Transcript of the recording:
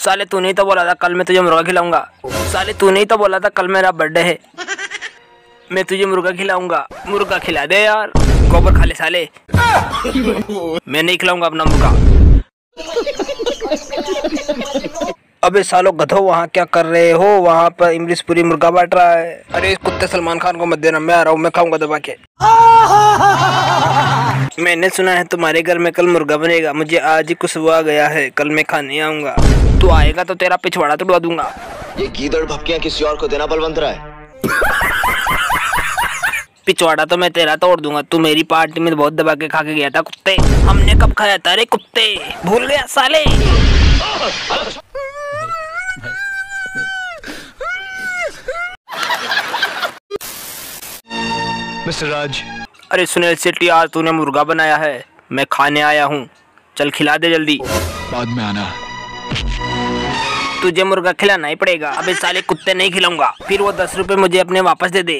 साले तू नहीं तो बोला था कल मैं तुझे मुर्गा खिलाऊँगा। साले तू नहीं तो बोला था कल मेरा बर्थडे है। मैं तुझे मुर्गा खिलाऊँगा। मुर्गा खिला दे यार। गोबर खा ले साले। मैं नहीं खिलाऊँगा अपना मुर्गा। अबे सालो गधो, वहाँ क्या कर रहे हो? वहाँ पर इमलिस पूरी मुर्गा बांट रहा है। अरे इस कुत्ते सलमान खान को मत देना, मैं आ रहा हूँ, मैं खाऊँगा दबा के। मैंने सुना है तुम्हारे घर में कल मुर्गा बनेगा। मुझे आज ही कुछ हुआ गया है। कल मैं खाने आऊँगा। तू आएगा तो तेरा पिछवाड़ा तोड़वा दूँगा। ये गीदड़ भपकियाँ किसी और को देना बलवंत रहा है। पिछवाड़ा तो मैं तेरा तोड़ दूँगा। तू मेरी पार्टी में बहुत दबा के खा के गया था कुत्ते। हमने कब खाया था रे कुत्ते? भूल गया साले। मिस्टर राज अरे सुनील शेट्टी आज तूने मुर्गा बनाया है। मैं खाने आया हूँ। चल खिला दे जल्दी। बाद में आना। तुझे मुर्गा खिलाना ही पड़ेगा। अबे साले कुत्ते नहीं खिलाऊँगा। फिर वो दस रुपए मुझे अपने वापस दे दे।